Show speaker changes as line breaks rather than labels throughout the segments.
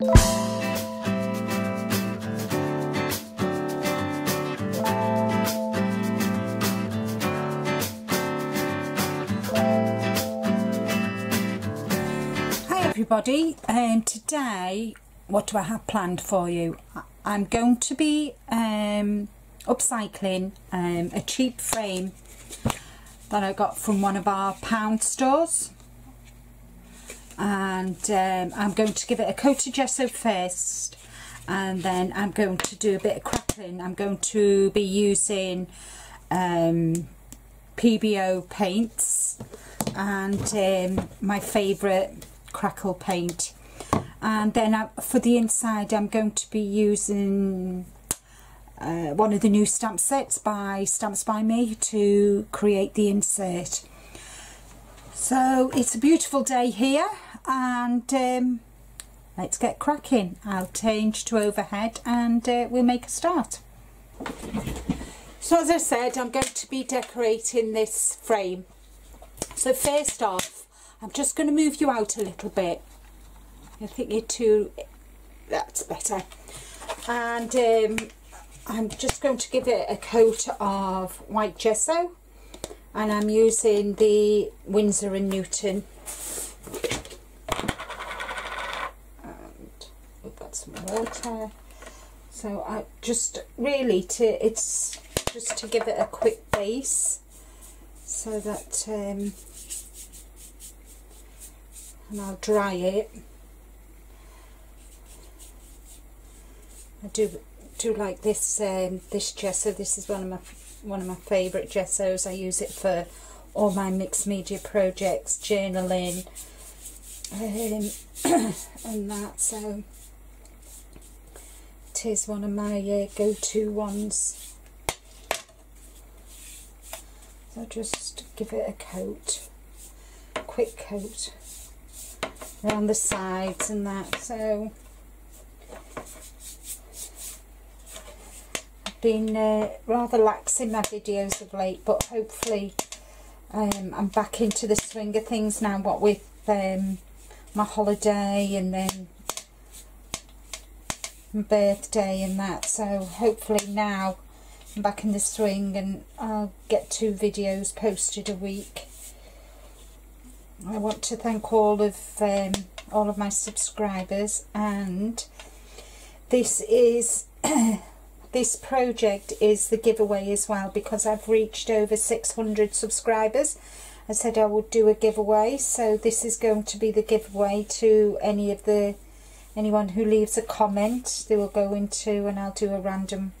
Hi everybody and today what do I have planned for you? I'm going to be um, upcycling um, a cheap frame that I got from one of our pound stores and um, I'm going to give it a coat of gesso first and then I'm going to do a bit of crackling. I'm going to be using um, Pebeo paints and um, my favourite crackle paint and then I, for the inside I'm going to be using uh, one of the new stamp sets by Stamps by Me to create the insert. So it's a beautiful day here and um, let's get cracking. I'll change to overhead and uh, we'll make a start. So as I said I'm going to be decorating this frame. So first off I'm just going to move you out a little bit. I think you're too, that's better. And um, I'm just going to give it a coat of white gesso and I'm using the Winsor and Newton and we've got some water. So I just really to it's just to give it a quick base so that um, and I'll dry it. I do do like this um, this gesso. This is one of my one of my favorite gessos. I use it for all my mixed media projects journaling um, and that so is one of my uh, go-to ones. So just give it a coat quick coat around the sides and that so. I've been uh, rather lax in my videos of late but hopefully um, I'm back into the swing of things now what with um, my holiday and then birthday and that so hopefully now I'm back in the swing and I'll get two videos posted a week. I want to thank all of um, all of my subscribers and this is this project is the giveaway as well because I've reached over 600 subscribers. I said I would do a giveaway so this is going to be the giveaway to any of the anyone who leaves a comment they will go into and I'll do a random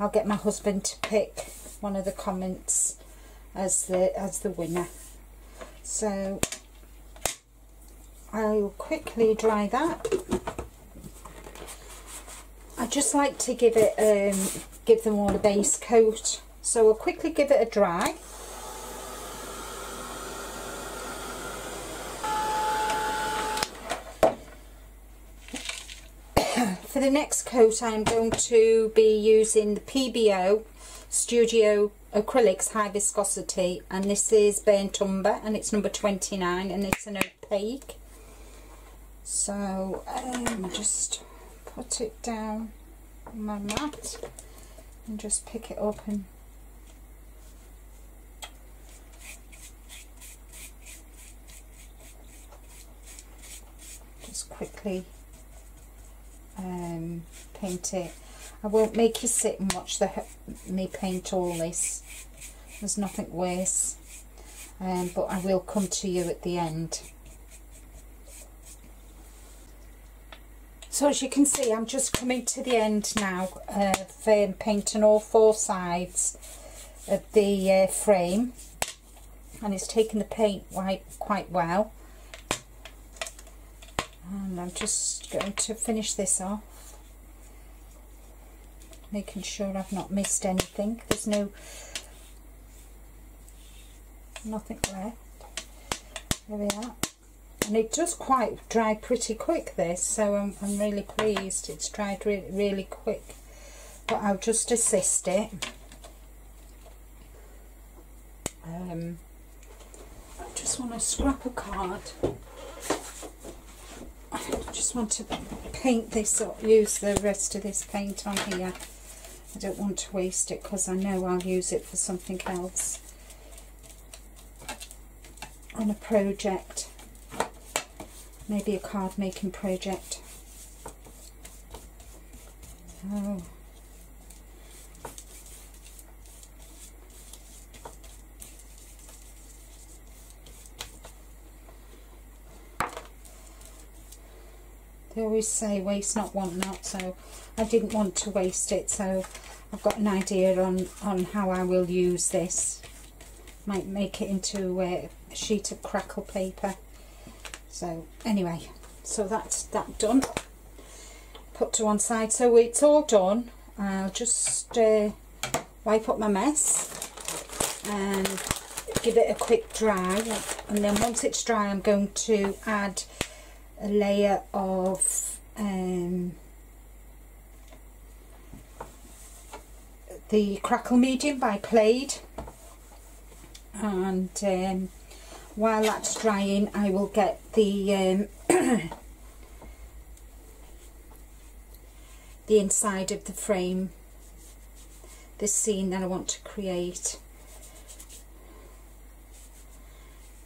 I'll get my husband to pick one of the comments as the as the winner. So I'll quickly dry that. I just like to give it um, give them all a base coat. So I'll quickly give it a dry for the next coat I'm going to be using the Pebeo Studio acrylics high viscosity and this is burnt umber and it's number 29 and it's an opaque. So um, just put it down on my mat and just pick it up and just quickly um, paint it I won't make you sit and watch the me paint all this. There's nothing worse. Um, but I will come to you at the end. So as you can see, I'm just coming to the end now of um, painting all four sides of the uh, frame. And it's taken the paint white quite well. And I'm just going to finish this off making sure I've not missed anything. There's no nothing left. There we are. And it does quite dry pretty quick this, so I'm, I'm really pleased. It's dried re really quick. But I'll just assist it. Um, I just want to scrap a card. Just want to paint this up, use the rest of this paint on here. I don't want to waste it because I know I'll use it for something else. On a project. Maybe a card making project. Oh they always say waste not want not so I didn't want to waste it so I've got an idea on on how I will use this. Might make it into a sheet of crackle paper. So anyway so that's that done. Put to one side. So it's all done. I'll just uh, wipe up my mess and give it a quick dry. And then once it's dry I'm going to add a layer of um, the Crackle Medium by Played and um, while that's drying I will get the um, the inside of the frame this scene that I want to create.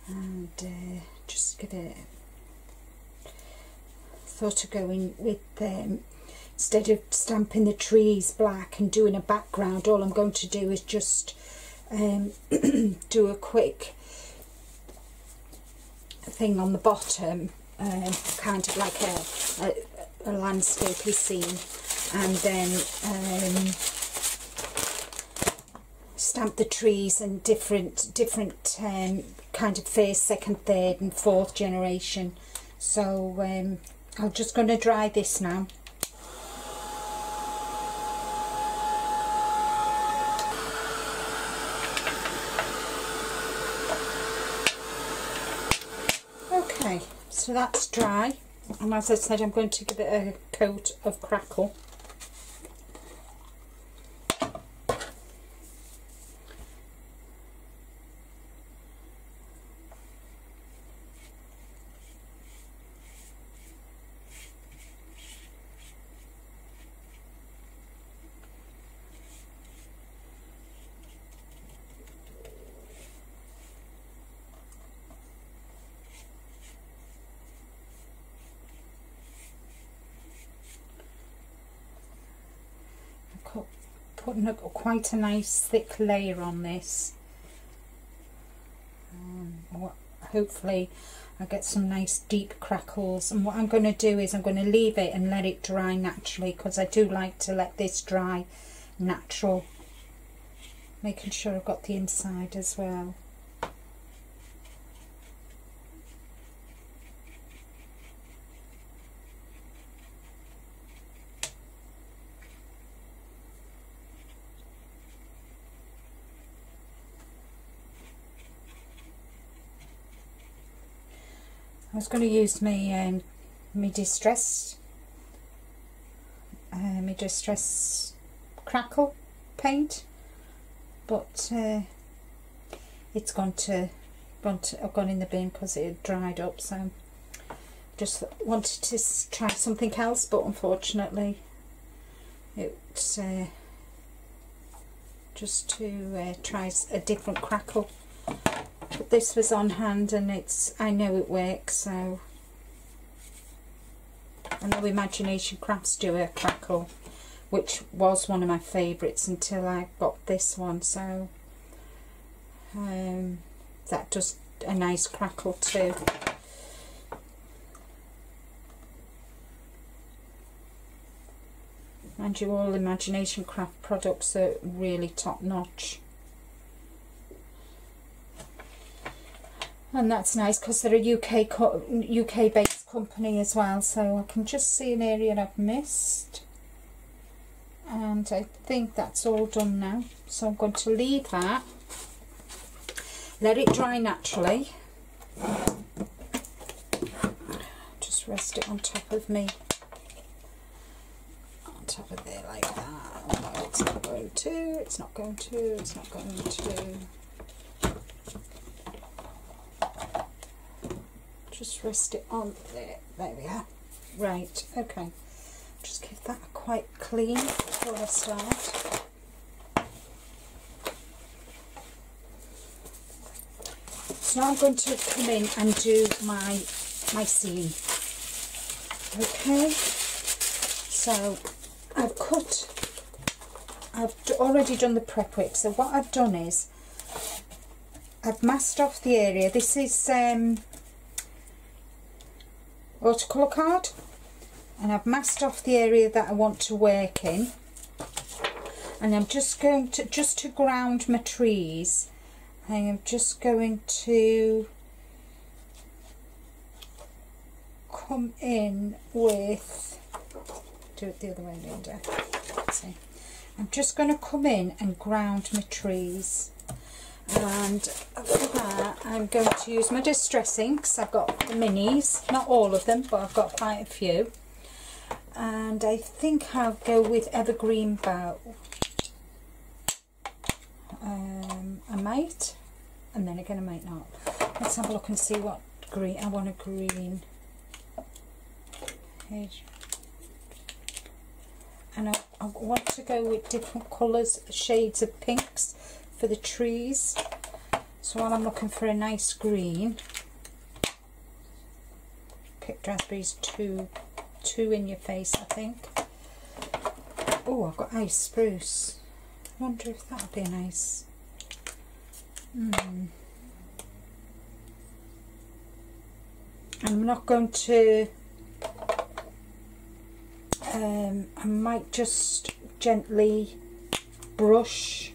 And uh, just give it thought of going with them. instead of stamping the trees black and doing a background all I'm going to do is just um, do a quick thing on the bottom um, kind of like a, a, a landscapey scene and then um, stamp the trees and different different um, kind of first, second, third and fourth generation so um, I'm just going to dry this now. Okay, so that's dry and as I said I'm going to give it a coat of crackle. Quite a nice thick layer on this. Um, hopefully I get some nice deep crackles. And what I'm going to do is I'm going to leave it and let it dry naturally because I do like to let this dry natural. Making sure I've got the inside as well Was going to use my um, my distress uh, my distress crackle paint but uh, it's gone to gone to I've gone in the bin because it had dried up so just wanted to try something else but unfortunately it's uh, just to uh, try a different crackle but this was on hand and it's I know it works so. I know Imagination Crafts do a crackle which was one of my favourites until I got this one so um, that does a nice crackle too. And you all Imagination Craft products are really top notch and that's nice because they're a UK UK based company as well so I can just see an area I've missed. And I think that's all done now so I'm going to leave that. Let it dry naturally. Just rest it on top of me. On top of there like that. It's not going to it's not going to it's not going to just rest it on there there we are Right, okay. Just give that a quite clean before I start. So now I'm going to come in and do my my scene. Okay, so I've cut, I've already done the prep work. So what I've done is I've masked off the area. This is um, watercolour card. And I've masked off the area that I want to work in. And I'm just going to just to ground my trees I am just going to come in with do it the other way Linda. See? I'm just going to come in and ground my trees and for that I'm going to use my distress inks I've got the minis. Not all of them but I've got quite a few. And I think I'll go with evergreen bough um, I might and then again I might not. Let's have a look and see what green I want a green and I, I want to go with different colours shades of pinks for the trees. So while I'm looking for a nice green picked raspberries too too in your face I think. Oh I've got iced spruce. I wonder if that'll be nice. Hmm. I'm not going to um, I might just gently brush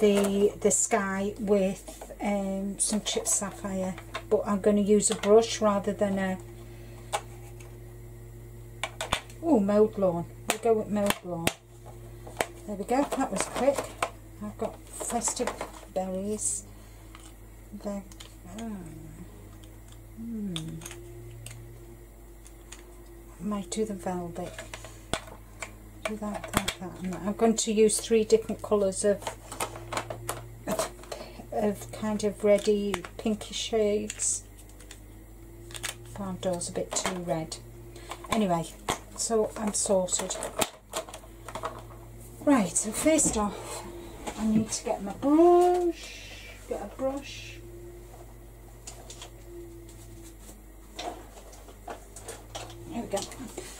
the the sky with um, some chipped sapphire but I'm going to use a brush rather than a oh mowed lawn we'll go with mowed lawn there we go that was quick I've got festive berries there oh. hmm. I might do the velvet do that, that, that. I'm going to use three different colours of of kind of ready pinky shades. Door's a bit too red. Anyway, so I'm sorted. Right, so first off, I need to get my brush, get a brush. There we go.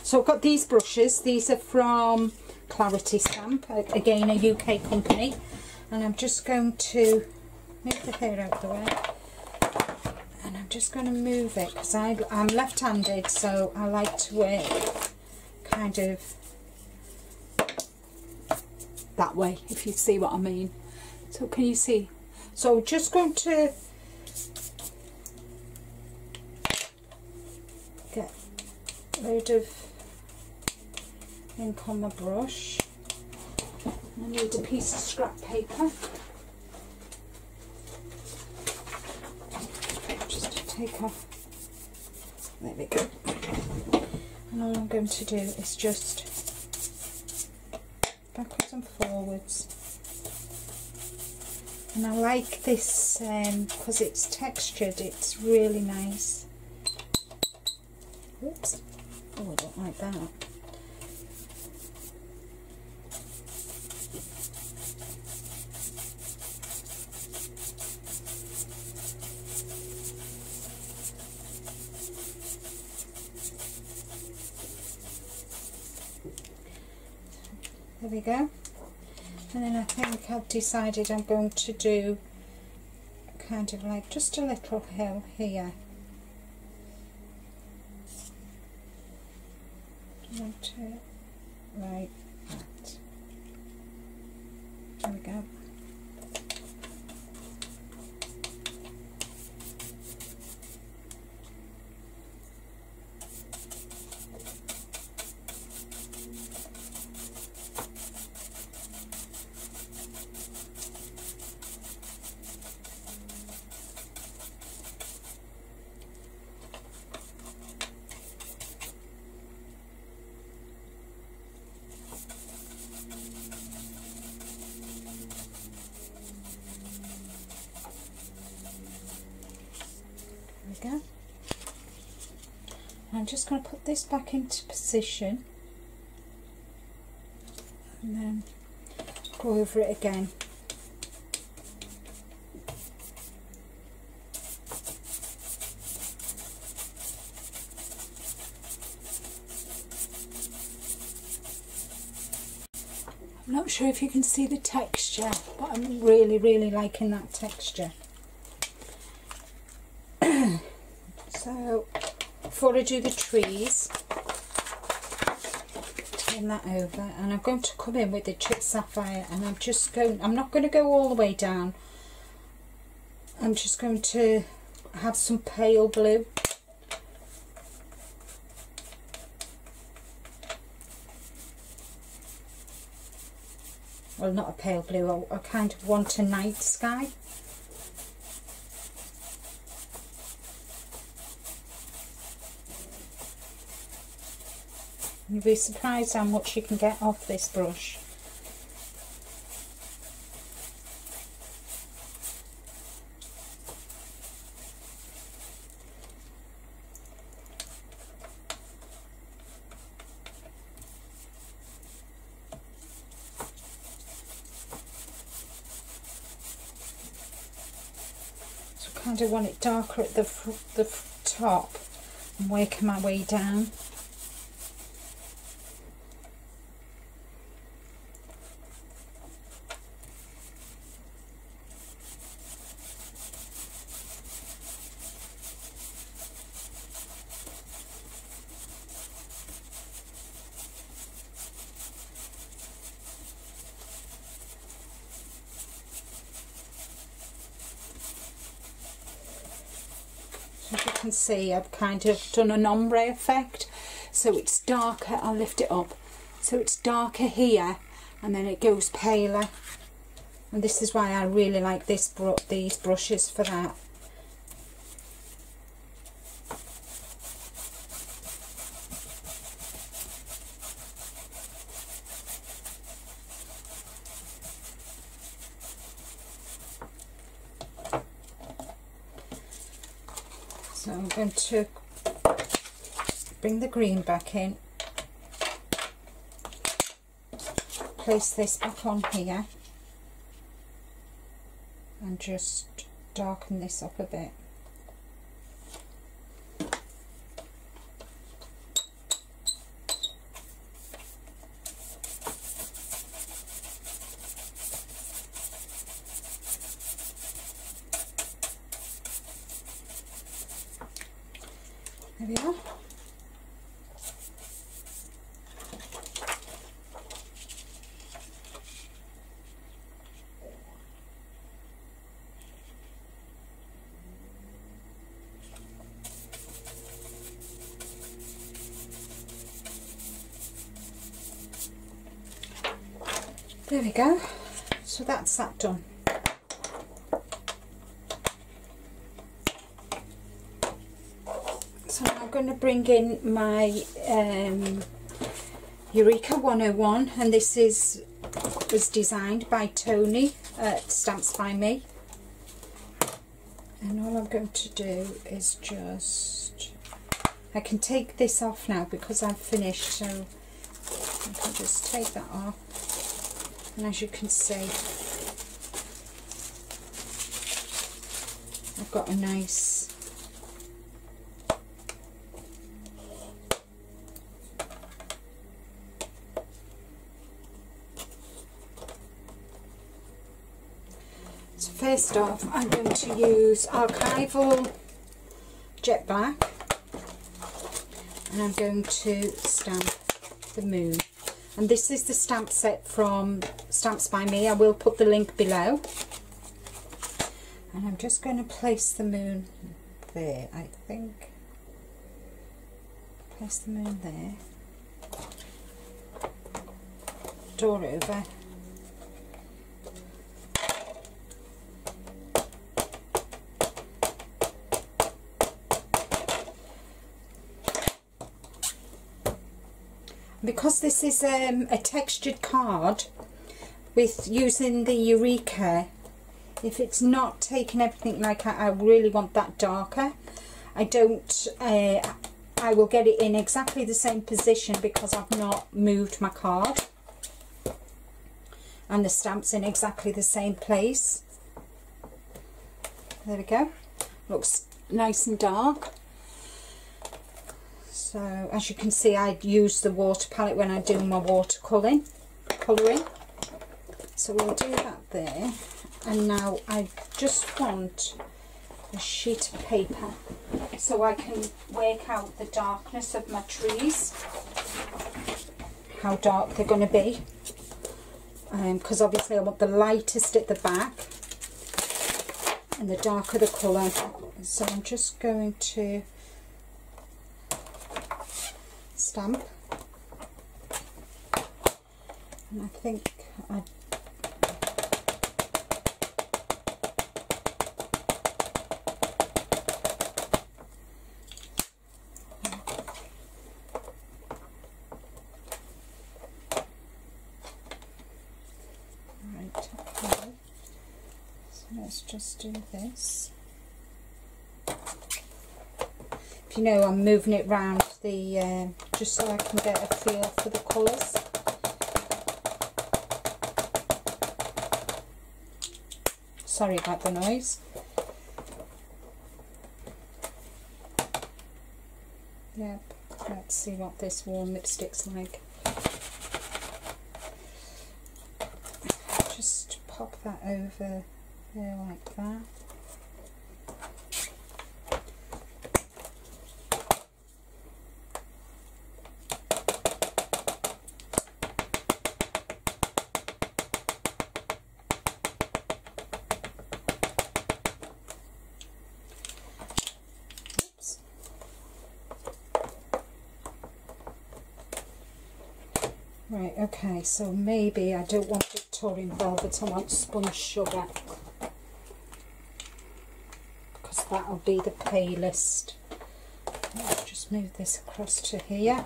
So I've got these brushes, these are from Clarity Stamp, again a UK company, and I'm just going to move the hair out the way. And I'm just going to move it because I'm left-handed so I like to work kind of that way if you see what I mean. So can you see? So just going to get a load of ink on the brush. I need a piece of scrap paper take off. There we go. And all I'm going to do is just backwards and forwards. And I like this because um, it's textured, it's really nice. Oops. Oh, I don't like that. We go. And then I think I've decided I'm going to do kind of like just a little hill here I'm just going to put this back into position and then go over it again. I'm not sure if you can see the texture, but I'm really, really liking that texture. so, before I do the trees, turn that over, and I'm going to come in with the chipped sapphire, and I'm just going, I'm not going to go all the way down, I'm just going to have some pale blue well not a pale blue, I, I kind of want a night sky. You'll be surprised how much you can get off this brush. So kind of want it darker at the, the top and working my way down. Can see I've kind of done an ombre effect. So it's darker I'll lift it up. So it's darker here and then it goes paler. And this is why I really like this br these brushes for that So I'm going to bring the green back in, place this back on here and just darken this up a bit. There we go. So that's that done. So I'm going to bring in my um, Eureka 101 and this is was designed by Tony at Stamps by Me. And all I'm going to do is just, I can take this off now because I've finished so I can just take that off and as you can see I've got a nice so first off I'm going to use archival jet black and I'm going to stamp the moon. And this is the stamp set from Stamps by Me I will put the link below. And I'm just going to place the moon there I think. Place the moon there. Door over. Because this is um, a textured card with using the Eureka. If it's not taking everything like I, I really want that darker I don't uh, I will get it in exactly the same position because I've not moved my card. And the stamp's in exactly the same place. There we go. Looks nice and dark. So as you can see I use the water palette when I do my watercolouring colouring so we'll do that there. And now I just want a sheet of paper so I can work out the darkness of my trees. How dark they're going to be. Because um, obviously I want the lightest at the back and the darker the colour. So I'm just going to stamp. And I think I just do this. If you know, I'm moving it round the, uh, just so I can get a feel for the colours. Sorry about the noise. Yep, let's see what this worn lipstick's like. Just pop that over there like that. Right, okay, so maybe I don't want Victorian velvet, I want spun sugar that'll be the palest. Let's just move this across to here.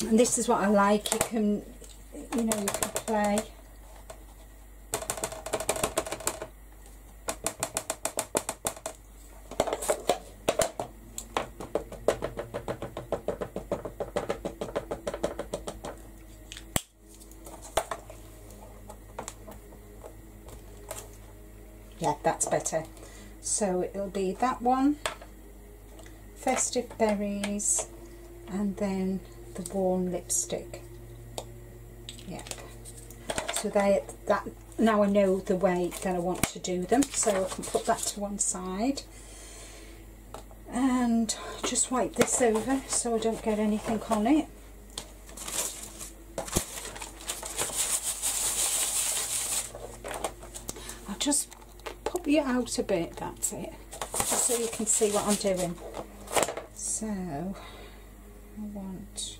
And this is what I like, you can, you know, you can play. Yeah, that's better so it'll be that one. Festive berries and then the worn lipstick. Yeah. So they that now I know the way that I want to do them so I can put that to one side. And just wipe this over so I don't get anything on it I'll just you out a bit, that's it. Just so you can see what I'm doing. So, I want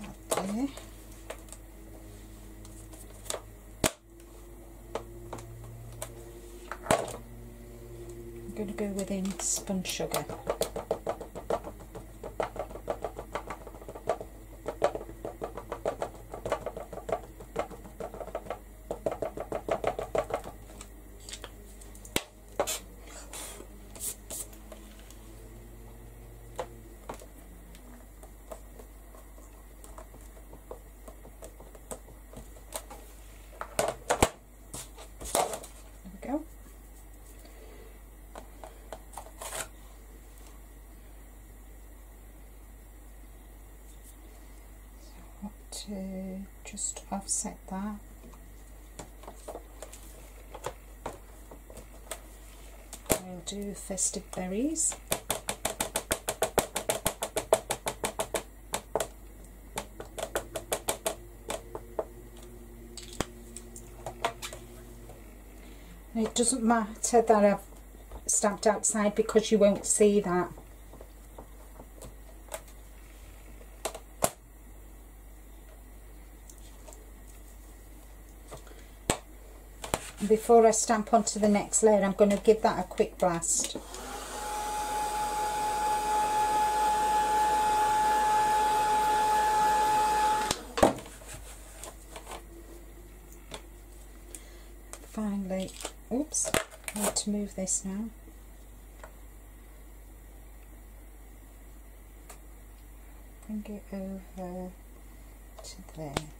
that there. I'm going to go within spun sugar. to just offset that. I'll do festive berries. It doesn't matter that I've stamped outside because you won't see that before I stamp onto the next layer I'm going to give that a quick blast. Finally, oops, I need to move this now. Bring it over to there.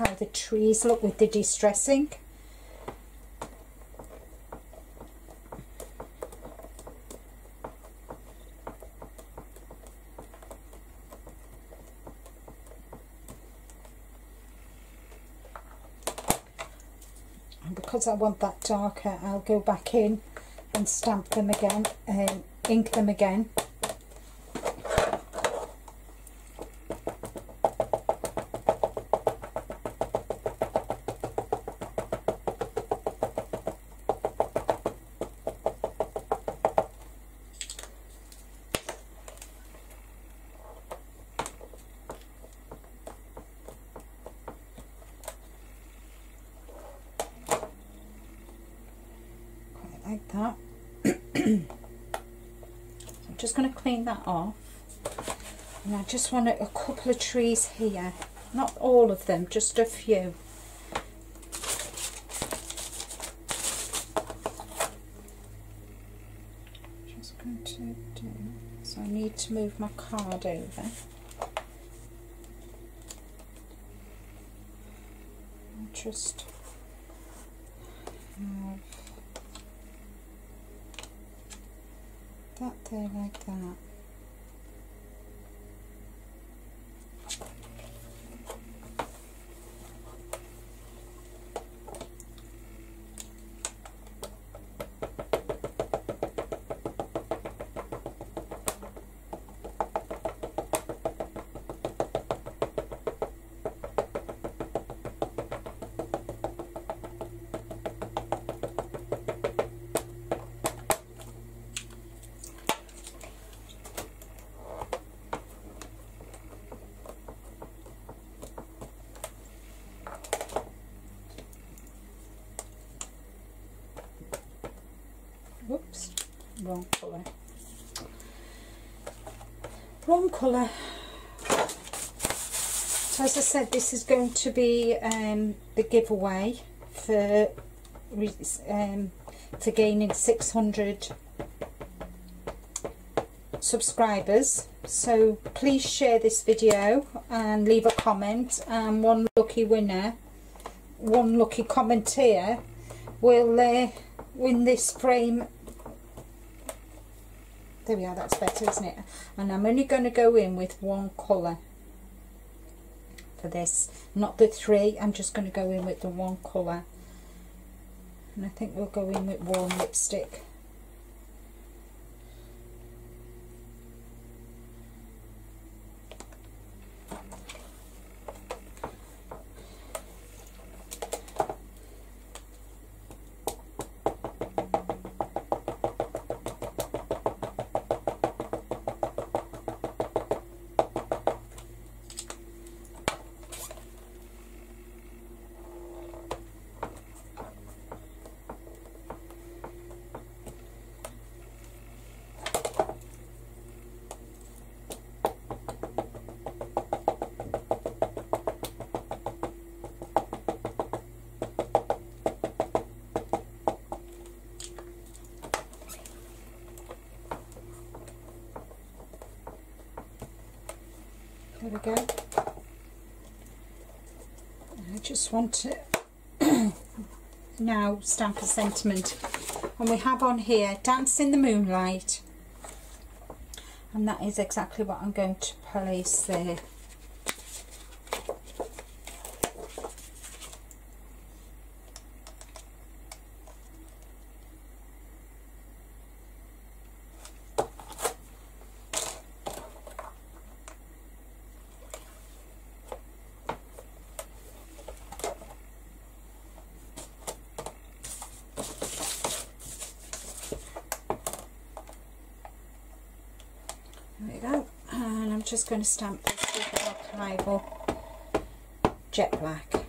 How the trees look with the distressing. And because I want that darker I'll go back in and stamp them again and um, ink them again like that. I'm just going to clean that off. And I just want a, couple of trees here. Not all of them, just a few. Just going to do, so I need to move my card over. just have that there like that. whoops wrong colour. Wrong colour. So as I said this is going to be um, the giveaway for um, for gaining 600 subscribers. So please share this video and leave a comment. And one lucky winner one lucky commentator will uh, win this frame there we are that's better isn't it? And I'm only going to go in with one colour for this not the three. I'm just going to go in with the one colour. And I think we'll go in with worn lipstick There go. I just want to now stamp a sentiment. And we have on here Dance in the Moonlight. And that is exactly what I'm going to place there. just going to stamp this with archival jet black.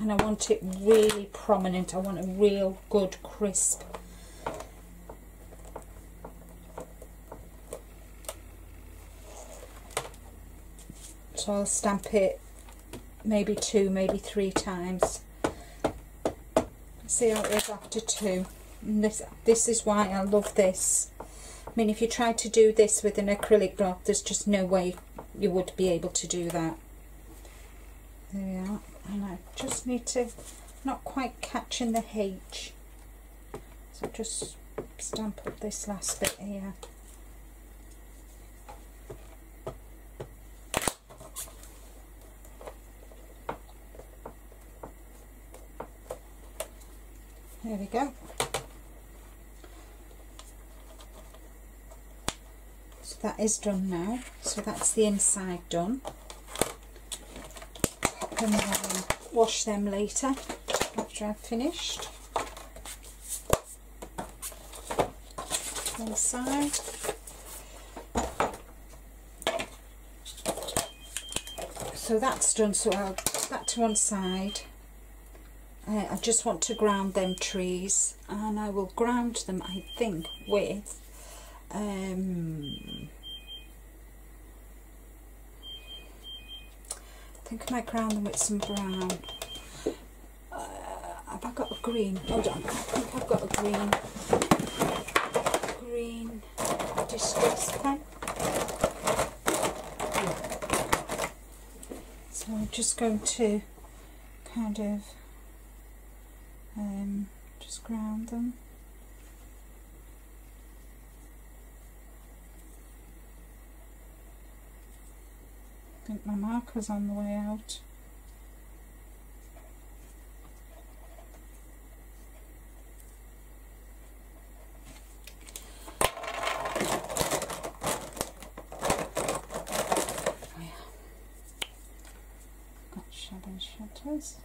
And I want it really prominent. I want a real good crisp. So I'll stamp it maybe two maybe three times. See how it is after two. And this this is why I love this mean if you try to do this with an acrylic block there's just no way you would be able to do that. There we are. And I just need to not quite catching the H. So just stamp up this last bit here There we go. So that is done now. So that's the inside done. Pop them away wash them later after I've finished. inside. So that's done, so I'll put that to one side uh, I just want to ground them trees and I will ground them I think with um, I think I might ground them with some brown uh, have I got a green? hold on I think I've got a green green distress pen so I'm just going to kind of um, just ground them. I think marker's on the way out. Oh yeah. Got shadow shutters.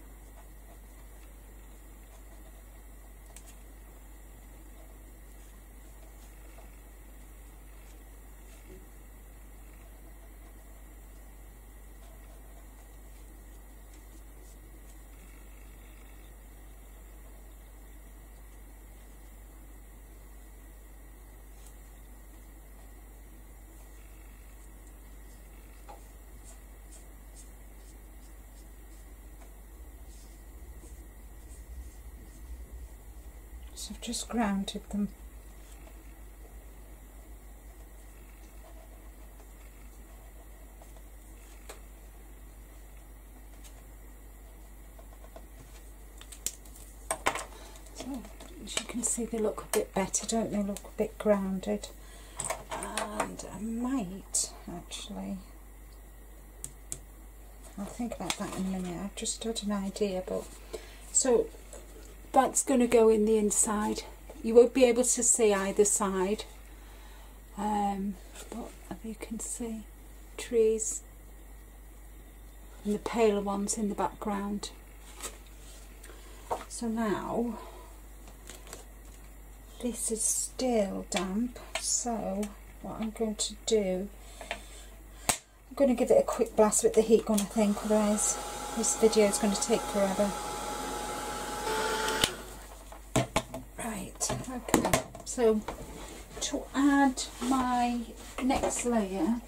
I've just grounded them. So as you can see they look a bit better, don't they? Look a bit grounded. And I might actually I'll think about that in a minute. I've just had an idea, but so that's going to go in the inside. You won't be able to see either side. Um, but you can see trees and the paler ones in the background. So now this is still damp so what I'm going to do I'm going to give it a quick blast with the heat gun I think otherwise this video is going to take forever Okay, so to add my next layer,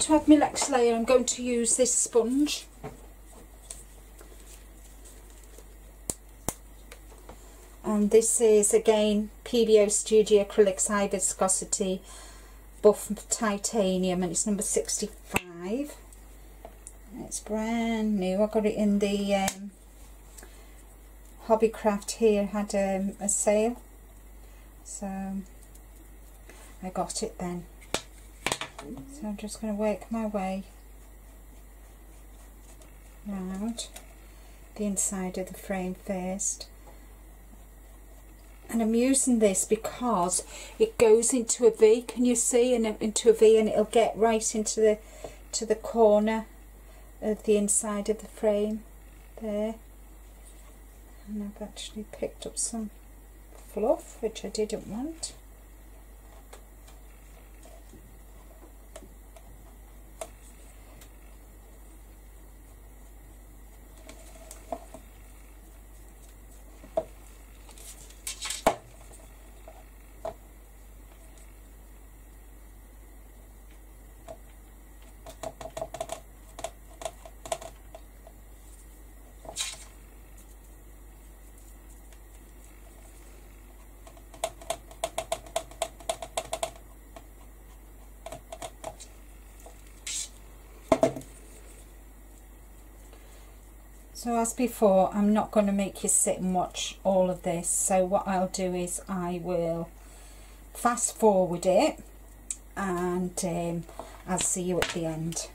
to add my next layer I'm going to use this sponge. And this is again Pebeo Studio Acrylics High Viscosity Buff Titanium and it's number 65 it's brand new. I got it in the um, Hobbycraft here had um, a sale. So I got it then. So I'm just going to work my way round the inside of the frame first. And I'm using this because it goes into a V can you see? And into a V and it'll get right into the to the corner of the inside of the frame there. And I've actually picked up some fluff which I didn't want So as before, I'm not going to make you sit and watch all of this. So what I'll do is I will fast forward it and um, I'll see you at the end.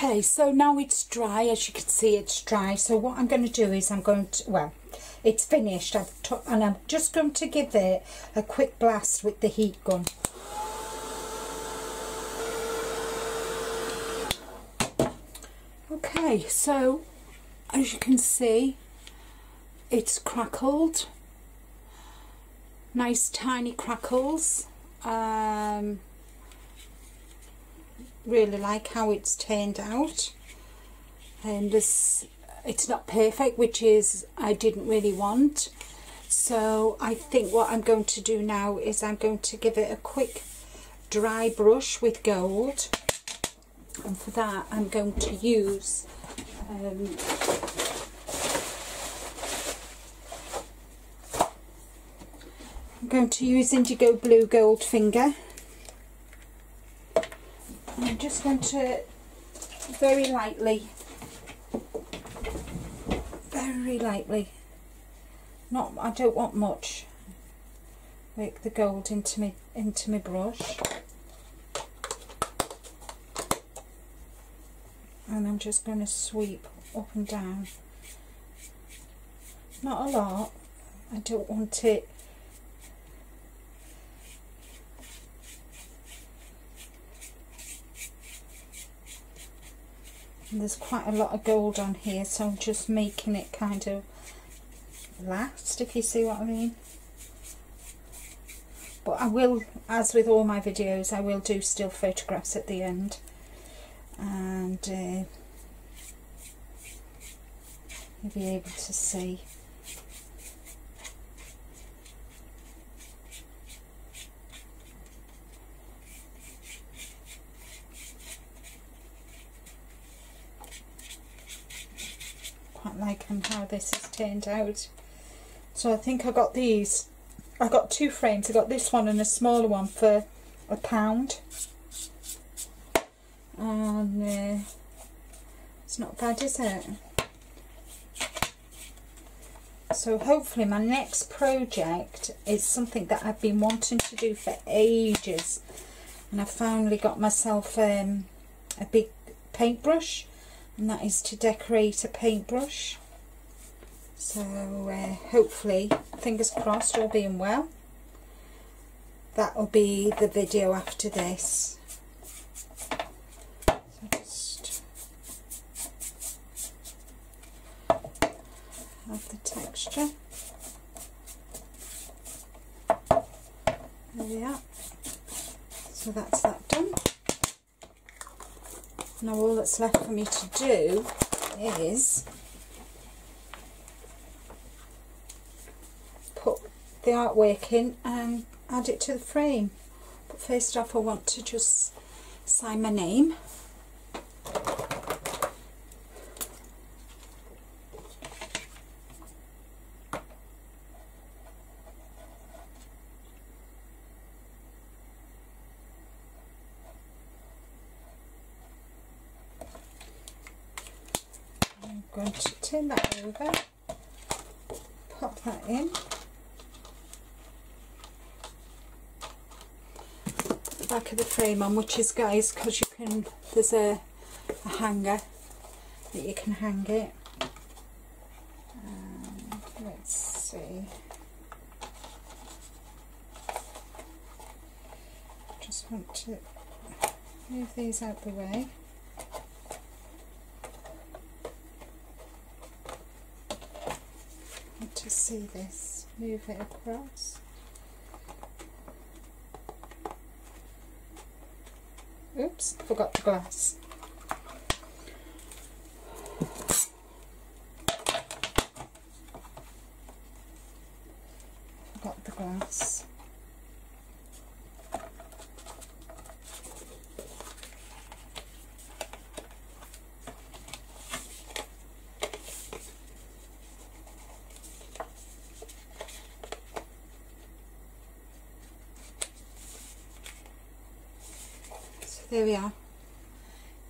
Okay, so now it's dry, as you can see it's dry. So what I'm going to do is I'm going to, well, it's finished I've and I'm just going to give it a quick blast with the heat gun. Okay, so as you can see, it's crackled. Nice tiny crackles. Um, really like how it's turned out. And this it's not perfect which is I didn't really want. So I think what I'm going to do now is I'm going to give it a quick dry brush with gold. And for that I'm going to use um, I'm going to use IndigoBlu Gold Finger just going to very lightly, very lightly, not, I don't want much, make the gold into me, into my brush. And I'm just going to sweep up and down. Not a lot, I don't want it There's quite a lot of gold on here so I'm just making it kind of last if you see what I mean. But I will as with all my videos I will do still photographs at the end. And uh, you'll be able to see liking how this has turned out. So I think I got these. I got two frames. I got this one and a smaller one for a pound. And uh, it's not bad, is it? So hopefully my next project is something that I've been wanting to do for ages. And I finally got myself um, a big paintbrush and that is to decorate a paintbrush. So uh, hopefully fingers crossed all being well. That will be the video after this. Have the texture. There we are. So that's that done now all that's left for me to do is put the artwork in and add it to the frame. But first off I want to just sign my name. Going to turn that over, pop that in. The back of the frame on, which is guys, because you can, there's a a hanger that you can hang it. And let's see. Just want to move these out the way. Want to see this, move it across. Oops, forgot the glass. Forgot the glass. So there we are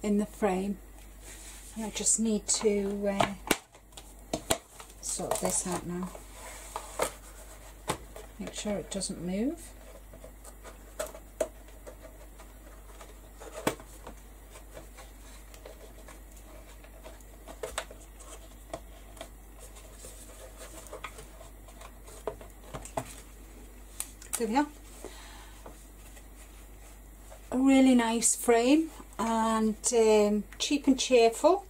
in the frame. And I just need to uh, sort this out now. Make sure it doesn't move. There we are. A really nice frame and um, cheap and cheerful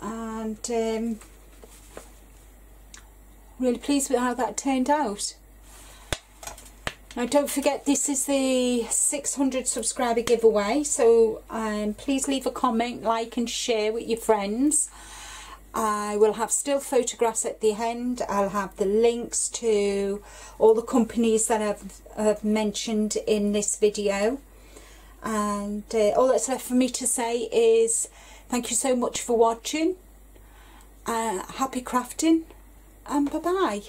and um, really pleased with how that turned out. Now don't forget this is the 600 subscriber giveaway so um, please leave a comment, like and share with your friends. I will have still photographs at the end. I'll have the links to all the companies that I've, I've mentioned in this video. And uh, all that's left for me to say is thank you so much for watching. Uh, happy crafting and bye bye.